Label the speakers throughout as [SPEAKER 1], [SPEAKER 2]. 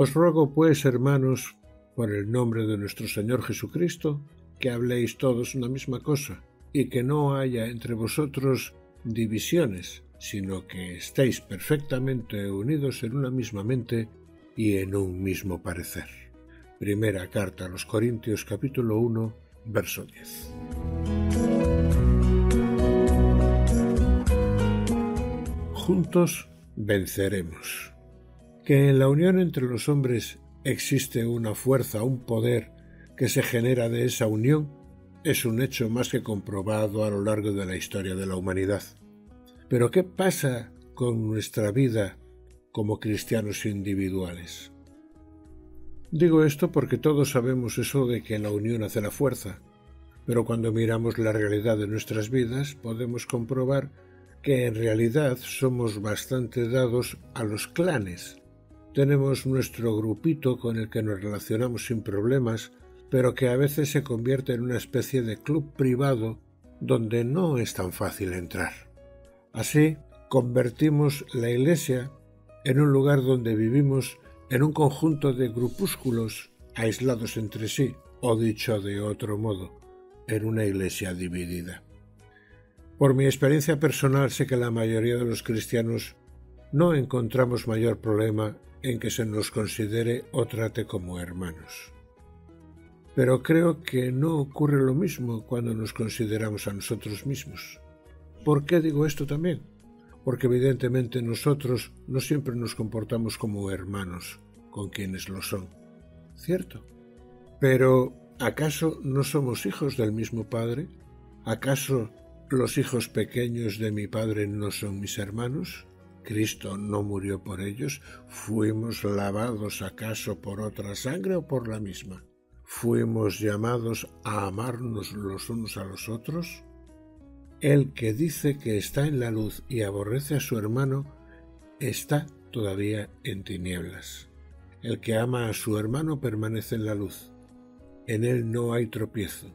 [SPEAKER 1] Os ruego, pues, hermanos, por el nombre de nuestro Señor Jesucristo, que habléis todos una misma cosa, y que no haya entre vosotros divisiones, sino que estéis perfectamente unidos en una misma mente y en un mismo parecer. Primera carta a los Corintios capítulo 1, verso 10. Juntos venceremos que en la unión entre los hombres existe una fuerza, un poder que se genera de esa unión, es un hecho más que comprobado a lo largo de la historia de la humanidad. Pero ¿qué pasa con nuestra vida como cristianos individuales? Digo esto porque todos sabemos eso de que la unión hace la fuerza, pero cuando miramos la realidad de nuestras vidas podemos comprobar que en realidad somos bastante dados a los clanes, tenemos nuestro grupito con el que nos relacionamos sin problemas, pero que a veces se convierte en una especie de club privado donde no es tan fácil entrar. Así, convertimos la Iglesia en un lugar donde vivimos en un conjunto de grupúsculos aislados entre sí, o dicho de otro modo, en una iglesia dividida. Por mi experiencia personal sé que la mayoría de los cristianos no encontramos mayor problema en que se nos considere o trate como hermanos. Pero creo que no ocurre lo mismo cuando nos consideramos a nosotros mismos. ¿Por qué digo esto también? Porque evidentemente nosotros no siempre nos comportamos como hermanos con quienes lo son. ¿Cierto? Pero ¿acaso no somos hijos del mismo Padre? ¿Acaso los hijos pequeños de mi Padre no son mis hermanos? Cristo no murió por ellos, ¿fuimos lavados acaso por otra sangre o por la misma? ¿Fuimos llamados a amarnos los unos a los otros? El que dice que está en la luz y aborrece a su hermano, está todavía en tinieblas. El que ama a su hermano permanece en la luz. En él no hay tropiezo.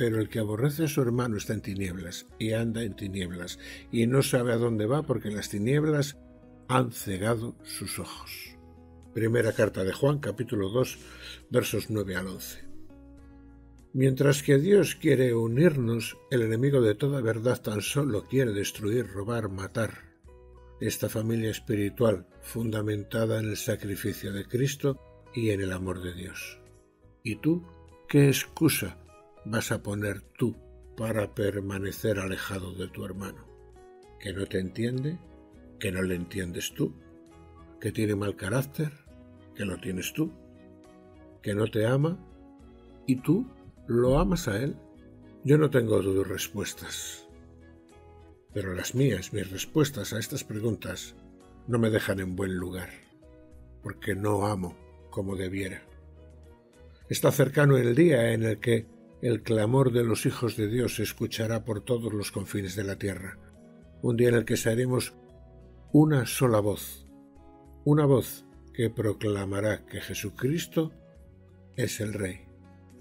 [SPEAKER 1] Pero el que aborrece a su hermano está en tinieblas y anda en tinieblas y no sabe a dónde va porque las tinieblas han cegado sus ojos. Primera carta de Juan capítulo 2 versos 9 al 11. Mientras que Dios quiere unirnos, el enemigo de toda verdad tan solo quiere destruir, robar, matar. Esta familia espiritual fundamentada en el sacrificio de Cristo y en el amor de Dios. ¿Y tú qué excusa vas a poner tú para permanecer alejado de tu hermano? ¿Que no te entiende? ¿Que no le entiendes tú? ¿Que tiene mal carácter? ¿Que lo tienes tú? ¿Que no te ama? ¿Y tú lo amas a él? Yo no tengo tus respuestas. Pero las mías, mis respuestas a estas preguntas, no me dejan en buen lugar, porque no amo como debiera. Está cercano el día en el que el clamor de los hijos de Dios se escuchará por todos los confines de la tierra, un día en el que seremos una sola voz, una voz que proclamará que Jesucristo es el Rey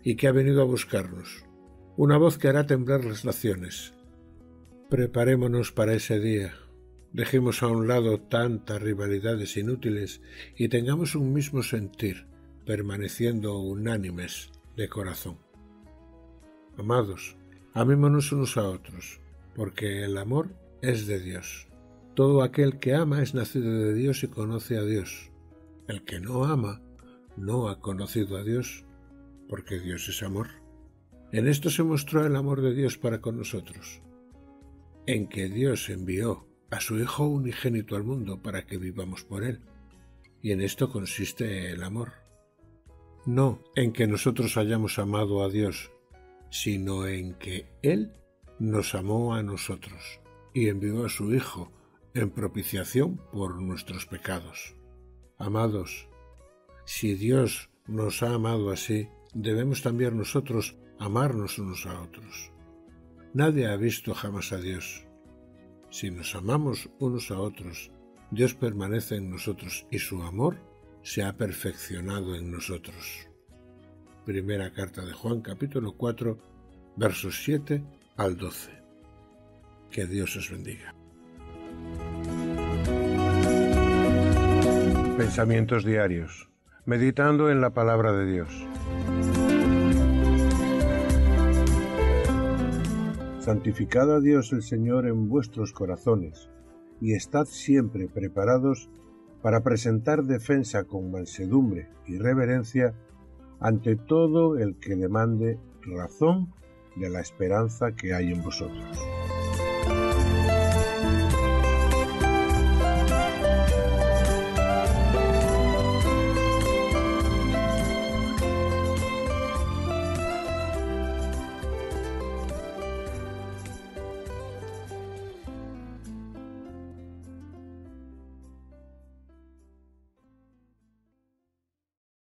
[SPEAKER 1] y que ha venido a buscarnos, una voz que hará temblar las naciones. Preparémonos para ese día, dejemos a un lado tantas rivalidades inútiles y tengamos un mismo sentir, permaneciendo unánimes de corazón. Amados, amémonos unos a otros, porque el amor es de Dios. Todo aquel que ama es nacido de Dios y conoce a Dios. El que no ama no ha conocido a Dios, porque Dios es amor. En esto se mostró el amor de Dios para con nosotros, en que Dios envió a su Hijo unigénito al mundo para que vivamos por Él. Y en esto consiste el amor. No en que nosotros hayamos amado a Dios, sino en que Él nos amó a nosotros y envió a su Hijo en propiciación por nuestros pecados. Amados, si Dios nos ha amado así, debemos también nosotros amarnos unos a otros. Nadie ha visto jamás a Dios. Si nos amamos unos a otros, Dios permanece en nosotros y su amor se ha perfeccionado en nosotros. Primera carta de Juan capítulo 4 versos 7 al 12. Que Dios os bendiga.
[SPEAKER 2] Pensamientos diarios. Meditando en la palabra de Dios. Santificad a Dios el Señor en vuestros corazones, y estad siempre preparados para presentar defensa con mansedumbre y reverencia ante todo el que demande razón de la esperanza que hay en vosotros.